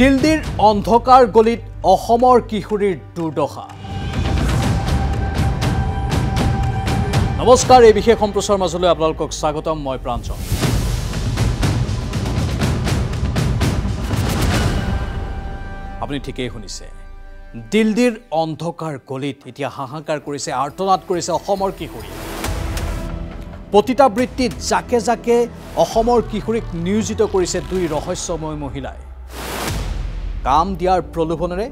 দিল্লীৰ অন্ধকাৰ গলিত অসমৰ কিশোৰীৰ দুৰ্দশা। নমস্কাৰ এই বিশেষ সম্প্ৰচাৰৰ মাজলৈ আপোনালোকক স্বাগতম মই প্ৰাঞ্চল। আপুনি ঠিকেই শুনিছে। দিল্লীৰ অন্ধকাৰ গলিত এতিয়া হাহাকাৰ কৰিছে আৰ্তনাদ কৰিছে অসমৰ কিশোৰী। পতিতাবৃত্তিত জাকে জাকে অসমৰ কিশোৰীক নিয়োজিত কৰিছে দুই ৰহস্যময় মহিলাই। কাম দিয়াৰ প্ৰলোভনেৰে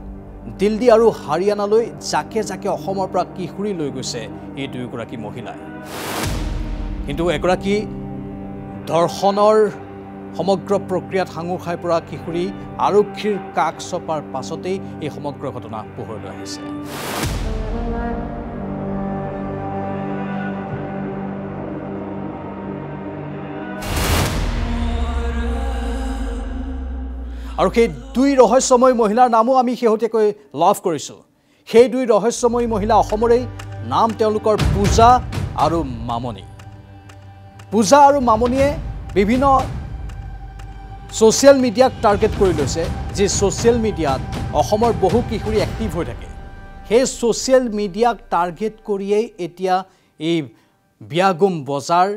দিল্লী আৰু হাৰিয়ানালৈ জাকে জাকে অসমৰ পৰা কিশোৰী লৈ গৈছে এই দুয়োগৰাকী মহিলাই। কিন্তু এগৰাকী ধৰ্ষণৰ সমগ্ৰ প্ৰক্ৰিয়াত সাঙুৰ খাই পৰা কিশোৰী আৰক্ষীৰ কাষ চপাৰ পাছতেই এই সমগ্ৰ ঘটনা পোহৰলৈ আহিছে। আৰু সেই দুই ৰহস্যময় মহিলাৰ নামো আমি শেহতীয়াকৈ লাভ কৰিছোঁ। সেই দুই ৰহস্যময়ী মহিলা অসমৰেই নাম তেওঁলোকৰ পূজা আৰু মামনি পূজা আৰু মামনিয়ে বিভিন্ন ছ'চিয়েল মিডিয়াক টাৰ্গেট কৰি লৈছে যি ছ'চিয়েল মিডিয়াত অসমৰ বহু কিশোৰী এক্টিভ হৈ থাকে। সেই ছ'চিয়েল মিডিয়াক টাৰ্গেট কৰিয়েই এতিয়া এই বিয়াগুম বজাৰ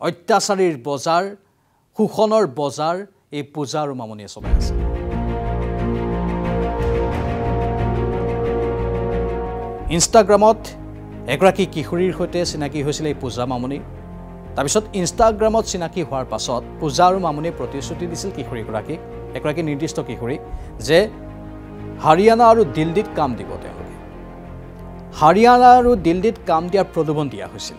অত্যাচাৰীৰ বজাৰ শোষণৰ বজাৰ এই পূজা আৰু মামনিয়ে চলাই আছে ইনষ্টাগ্ৰামত এগৰাকী কিশোৰীৰ সৈতে চিনাকি হৈছিলে এই পূজা মামনি তাৰপিছত ইনষ্টাগ্ৰামত চিনাকি হোৱাৰ পাছত পূজা আৰু মামনিয়ে প্ৰতিশ্ৰুতি দিছিল কিশোৰীগৰাকীক এগৰাকী নিৰ্দিষ্ট কিশোৰী যে হাৰিয়ানা আৰু দিল্লীত কাম দিব তেওঁলোকে হাৰিয়ানা আৰু দিল্লীত কাম দিয়াৰ প্ৰলোভন দিয়া হৈছিল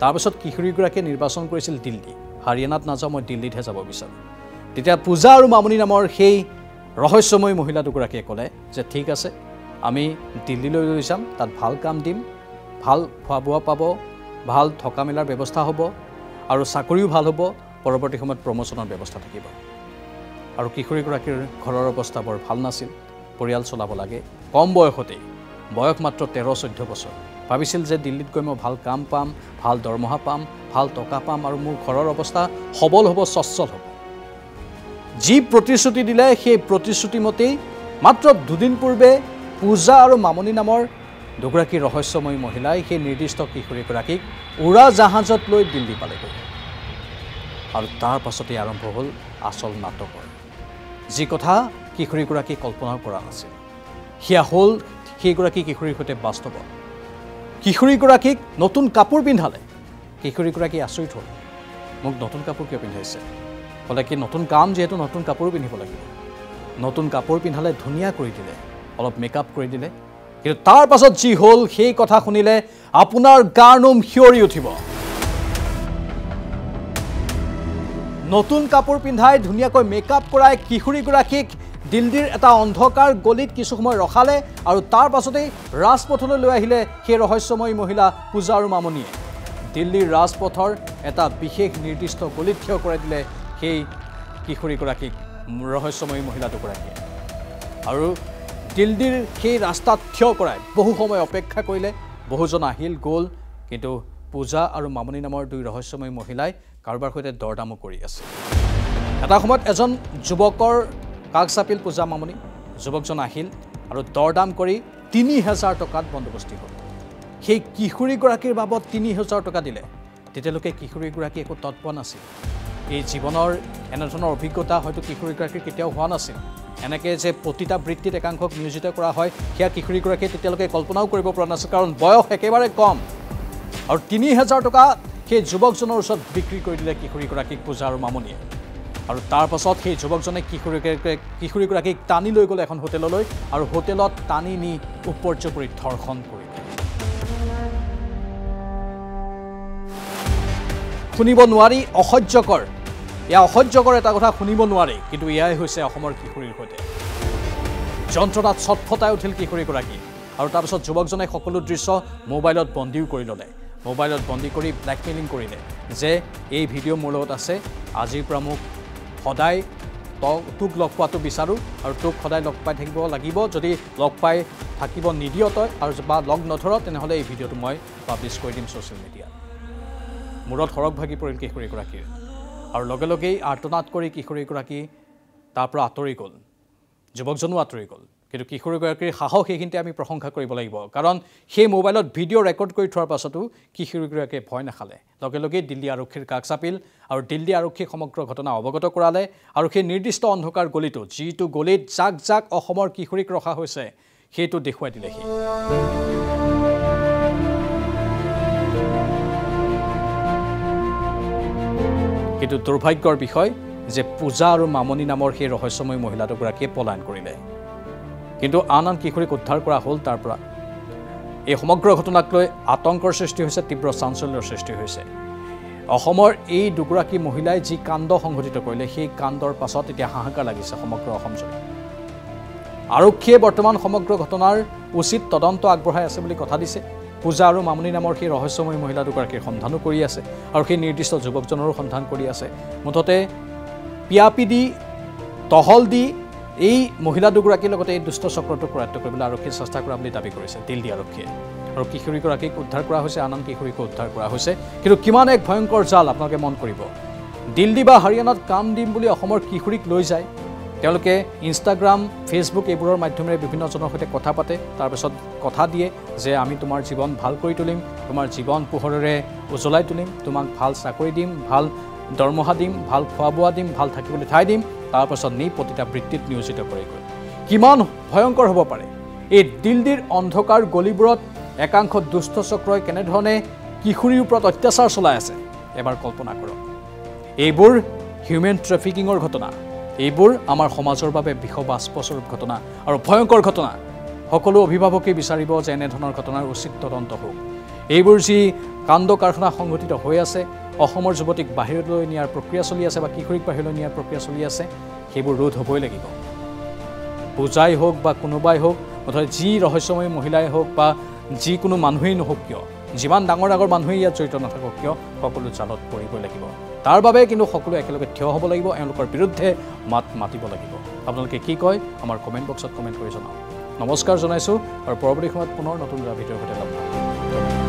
তাৰপিছত কিশোৰীগৰাকীয়ে নিৰ্বাচন কৰিছিল দিল্লী হাৰিয়ানাত নাযাওঁ মই দিল্লীতহে যাব বিচাৰোঁ তেতিয়া পূজা আৰু মামনি নামৰ সেই ৰহস্যময়ী মহিলা দুগৰাকীয়ে ক'লে যে ঠিক আছে আমি দিল্লীলৈ লৈ যাম তাত ভাল কাম দিম ভাল খোৱা বোৱা পাব ভাল থকা মেলাৰ ব্যৱস্থা হ'ব আৰু চাকৰিও ভাল হ'ব পৰৱৰ্তী সময়ত প্ৰমোচনৰ ব্যৱস্থা থাকিব। আৰু কিশোৰীগৰাকীৰ ঘৰৰ অৱস্থা বৰ ভাল নাছিল পৰিয়াল চলাব লাগে কম বয়সতেই বয়স মাত্ৰ তেৰ চৈধ্য বছৰ। ভাবিছিল যে দিল্লীত গৈ মই ভাল কাম পাম ভাল দৰমহা পাম ভাল টকা পাম আৰু মোৰ ঘৰৰ অৱস্থা সবল হ'ব স্বচ্ছল হ'ব। যি প্ৰতিশ্ৰুতি দিলে সেই প্ৰতিশ্ৰুতি মতেই মাত্ৰ দুদিন পূৰ্বে পূজা আৰু মামনি নামৰ দুগৰাকী ৰহস্যময়ী মহিলাই সেই নিৰ্দিষ্ট কিশোৰীগৰাকীক উৰা জাহাজত লৈ দিল্লী পালেগৈ। আৰু তাৰ পাছতেই আৰম্ভ হ'ল আচল নাটকৰ। যি কথা কিশোৰীগৰাকী কল্পনাও কৰা নাছিল সেয়া হ'ল সেইগৰাকী কিশোৰীৰ সৈতে বাস্তৱত। কিশোৰীগৰাকীক নতুন কাপোৰ পিন্ধালে। কিশোৰীগৰাকী আচৰিত হ'ল মোক নতুন কাপোৰ কিয় পিন্ধাইছে? ক'লে কি নতুন কাম যিহেতু নতুন কাপোৰো পিন্ধিব লাগিব নতুন কাপোৰ পিন্ধালে ধুনীয়া কৰি দিলে অলপ মেকআপ কৰি দিলে। কিন্তু তাৰ পাছত যি হ'ল সেই কথা শুনিলে আপোনাৰ গাৰ নোম সিঁয়ৰি উঠিব। নতুন কাপোৰ পিন্ধাই ধুনীয়াকৈ মেকআপ কৰাই কিশোৰীগৰাকীক দিল্লীৰ এটা অন্ধকাৰ গলিত কিছু সময় ৰখালে আৰু তাৰ পাছতেই ৰাজপথলৈ লৈ আহিলে সেই ৰহস্যময়ী মহিলা পূজা আৰু মামনিয়ে দিল্লীৰ ৰাজপথৰ এটা বিশেষ নিৰ্দিষ্ট গলিত থিয় কৰাই দিলে সেই কিশোৰীগৰাকীক ৰহস্যময়ী মহিলা দুগৰাকীয়ে আৰু দিল্লীৰ সেই ৰাস্তাত থিয় কৰাই বহু সময় অপেক্ষা কৰিলে বহুজন আহিল গ'ল কিন্তু পূজা আৰু মামনি নামৰ দুই ৰহস্যময়ী মহিলাই কাৰোবাৰ সৈতে দৰদামো কৰি আছে। এটা সময়ত এজন যুৱকৰ কাষ চাপিল পূজা মামনি যুৱকজন আহিল আৰু দৰদাম কৰি তিনি হেজাৰ টকাত বন্দোবস্তি হ'ল। সেই কিশোৰীগৰাকীৰ বাবদ তিনি হেজাৰ টকা দিলে। তেতিয়ালৈকে কিশোৰীগৰাকী একো তৎ পোৱা নাছিল। এই জীৱনৰ এনেধৰণৰ অভিজ্ঞতা হয়তো কিশোৰীগৰাকীৰ কেতিয়াও হোৱা নাছিল। এনেকৈ যে প্ৰতিটা বৃত্তিত একাংশক নিয়োজিত কৰা হয় সেয়া কিশোৰীগৰাকীয়ে তেতিয়ালৈকে কল্পনাও কৰিব পৰা নাছিল কাৰণ বয়স একেবাৰে কম। আৰু তিনি হেজাৰ টকা সেই যুৱকজনৰ ওচৰত বিক্ৰী কৰি দিলে কিশোৰীগৰাকীক পূজা আৰু মামনিয়ে। আৰু তাৰ পাছত সেই যুৱকজনে কিশোৰীগৰাকীক কিশোৰীগৰাকীক টানি লৈ গ'লে এখন হোটেললৈ আৰু হোটেলত টানি নি উপৰ্য কৰি ধৰ্ষণ কৰিলে। শুনিব নোৱাৰি অসহ্যকৰ। এয়া অসহ্যকৰ এটা কথা শুনিব নোৱাৰি কিন্তু এয়াই হৈছে অসমৰ কিশোৰীৰ সৈতে। যন্ত্ৰণাত চটফটাই উঠিল কিশোৰীগৰাকী আৰু তাৰপিছত যুৱকজনে সকলো দৃশ্য মোবাইলত বন্দীও কৰি ল'লে। মোবাইলত বন্দী কৰি ব্লেকমেইলিং কৰিলে যে এই ভিডিঅ' মোৰ লগত আছে আজিৰ পৰা মোক সদায় তোক লগ পোৱাটো বিচাৰোঁ আৰু তোক সদায় লগ পাই থাকিব লাগিব। যদি লগ পাই থাকিব নিদিয় তই আৰু বা লগ নধৰ তেনেহ'লে এই ভিডিঅ'টো মই পাব্লিছ কৰি দিম ছ'চিয়েল মিডিয়াত মূৰত সৰগ ভাগি পৰিল কিশোৰীগৰাকীৰ। আৰু লগে লগেই আৰ্তনাদ কৰি কিশোৰীগৰাকী তাৰ পৰা আঁতৰি গ'ল। যুৱকজনো আঁতৰি গ'ল। কিন্তু কিশোৰীগৰাকীৰ সাহস সেইখিনিতে আমি প্ৰশংসা কৰিব লাগিব। কাৰণ সেই মোবাইলত ভিডিঅ' ৰেকৰ্ড কৰি থোৱাৰ পাছতো কিশোৰীগৰাকীয়ে ভয় নাখালে। লগে লগেই দিল্লী আৰক্ষীৰ কাষ চাপিল আৰু দিল্লী আৰক্ষীক সমগ্ৰ ঘটনা অৱগত কৰালে আৰু সেই নিৰ্দিষ্ট অন্ধকাৰ গলিটো যিটো গলিত জাক জাক অসমৰ কিশোৰীক ৰখা হৈছে সেইটো দেখুৱাই দিলেহি। কিন্তু দুৰ্ভাগ্যৰ বিষয় যে পূজা আৰু মামনি নামৰ সেই ৰহস্যময় মহিলা দুগৰাকীয়ে পলায়ন কৰিলে। কিন্তু আন আন কিশোৰীক উদ্ধাৰ কৰা হ'ল তাৰ পৰা। এই সমগ্ৰ ঘটনাক লৈ আতংকৰ সৃষ্টি হৈছে তীব্ৰ চাঞ্চল্যৰ সৃষ্টি হৈছে। অসমৰ এই দুগৰাকী মহিলাই যি কাণ্ড সংঘটিত কৰিলে সেই কাণ্ডৰ পাছত এতিয়া হাহাকাৰ লাগিছে সমগ্ৰ অসমজুৰি আৰক্ষীয়ে বৰ্তমান সমগ্ৰ ঘটনাৰ উচিত তদন্ত আগবঢ়াই আছে বুলি কথা দিছে। পূজা আৰু মামনি নামৰ সেই ৰহস্যময় মহিলা দুগৰাকীৰ সন্ধানো কৰি আছে আৰু সেই নিৰ্দিষ্ট যুৱকজনৰো সন্ধান কৰি আছে। মুঠতে পিয়াপি দি টহল দি এই মহিলা দুগৰাকীৰ লগতে এই দুষ্ট চক্ৰটোক কৰায়ত্ব কৰিবলৈ আৰক্ষীয়ে চেষ্টা কৰা বুলি দাবী কৰিছে দিল্লী আৰক্ষীয়ে। আৰু কিশোৰীগৰাকীক উদ্ধাৰ কৰা হৈছে আন আন কিশোৰীকো উদ্ধাৰ কৰা হৈছে। কিন্তু কিমান এক ভয়ংকৰ জাল আপোনালোকে মন কৰিব। দিল্লী বা হাৰিয়ানাত কাম দিম বুলি অসমৰ কিশোৰীক লৈ যায় তেওঁলোকে ইনষ্টাগ্ৰাম ফেচবুক এইবোৰৰ মাধ্যমেৰে বিভিন্নজনৰ সৈতে কথা পাতে তাৰপিছত কথা দিয়ে যে আমি তোমাৰ জীৱন ভাল কৰি তুলিম তোমাৰ জীৱন পোহৰেৰে উজ্বলাই তুলিম তোমাক ভাল চাকৰি দিম ভাল দৰমহা দিম ভাল খোৱা বোৱা দিম ভাল থাকিবলৈ ঠাই দিম তাৰপাছত নি প্ৰতিটা বৃত্তিত নিয়োজিত কৰেগৈ। কিমান ভয়ংকৰ হ'ব পাৰে। এই দিল্লীৰ অন্ধকাৰ গলিবোৰত একাংশ দুষ্ট চক্ৰই কেনেধৰণে কিশোৰীৰ ওপৰত অত্যাচাৰ চলাই আছে এবাৰ কল্পনা কৰক। এইবোৰ হিউমেন ট্ৰেফিকিঙৰ ঘটনা। এইবোৰ আমাৰ সমাজৰ বাবে বিষবাস্পস্বৰূপ ঘটনা আৰু ভয়ংকৰ ঘটনা। সকলো অভিভাৱকেই বিচাৰিব যে এনেধৰণৰ ঘটনাৰ উচিত তদন্ত হওক। এইবোৰ যি কাণ্ড কাৰখানা সংঘটিত হৈ আছে অসমৰ যুৱতীক বাহিৰলৈ নিয়াৰ প্ৰক্ৰিয়া চলি আছে বা কিশোৰীক বাহিৰলৈ নিয়াৰ প্ৰক্ৰিয়া চলি আছে সেইবোৰ ৰোধ হ'বই লাগিব। পূজাই হওক বা কোনোবাই হওক মুঠতে যি ৰহস্যময় মহিলাই হওক বা যিকোনো মানুহেই নহওক কিয় যিমান ডাঙৰ ডাঙৰ মানুহেই ইয়াত জড়িত নাথাকক কিয় সকলো জালত পৰিবই লাগিব। তাৰ বাবে কিন্তু সকলোৱে একেলগে থিয় হ'ব লাগিব এওঁলোকৰ বিৰুদ্ধে মাত মাতিব লাগিব। আপোনালোকে কি কয় আমাৰ কমেণ্ট বক্সত কমেণ্ট কৰি জনাওক। নমস্কাৰ জনাইছোঁ আৰু পৰৱৰ্তী সময়ত পুনৰ নতুন ভিডিঅ'ৰ সৈতে লগ পাম।